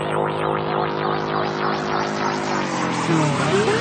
うん